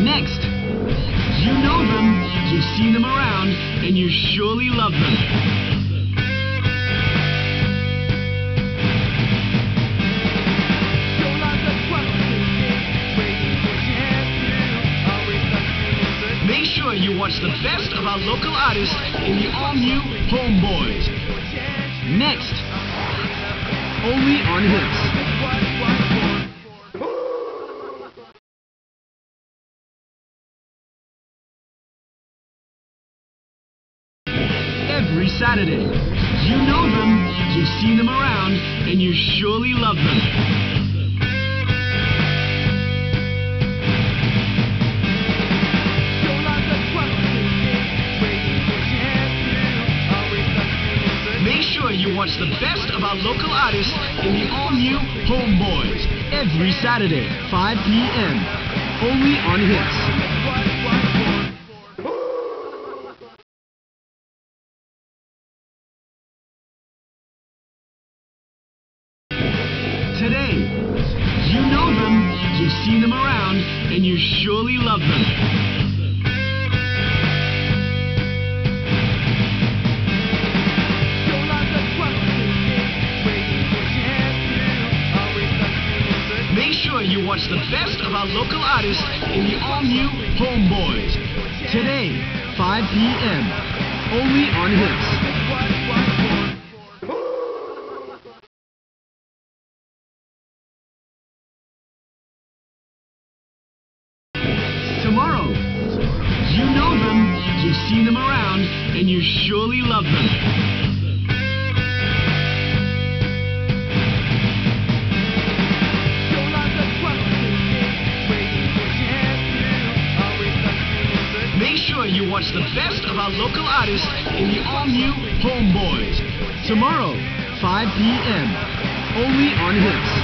Next, you know them, you've seen them around, and you surely love them. Make sure you watch the best of our local artists in the all-new Homeboyz. Next, only on Hitz. Every Saturday. You know them, you've seen them around, and you surely love them. Make sure you watch the best of our local artists in the all-new Homeboyz. Every Saturday, 5 p.m. Only on Hitz. Today, you know them, you've seen them around, and you surely love them. Make sure you watch the best of our local artists in the all-new Homeboyz. Today, 5 p.m. Only on Hitz. Tomorrow, you know them, you've seen them around, and you surely love them. Make sure you watch the best of our local artists in the all-new Homeboyz. Tomorrow, 5 p.m. Only on Hitz.